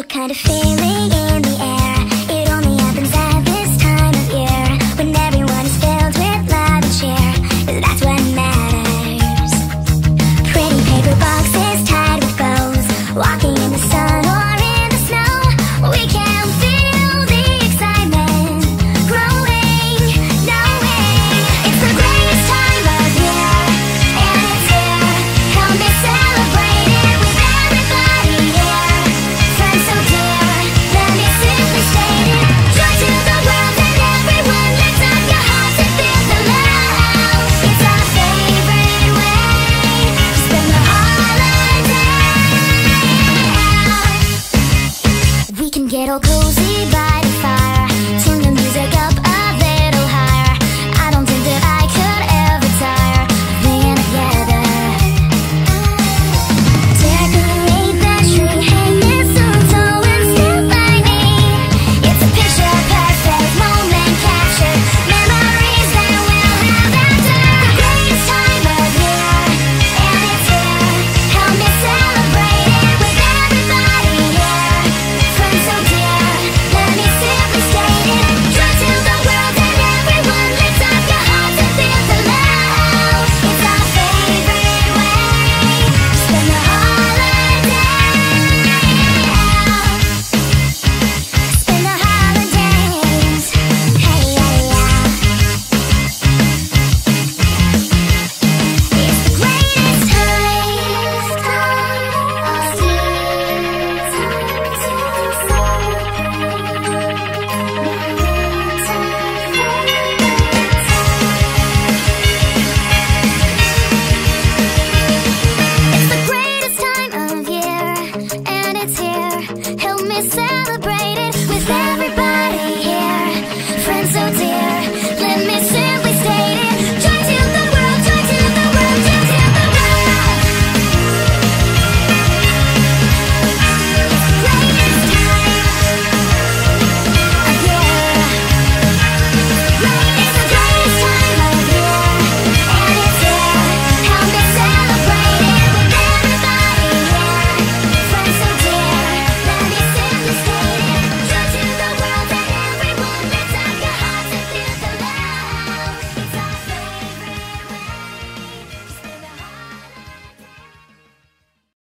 special kind of feeling in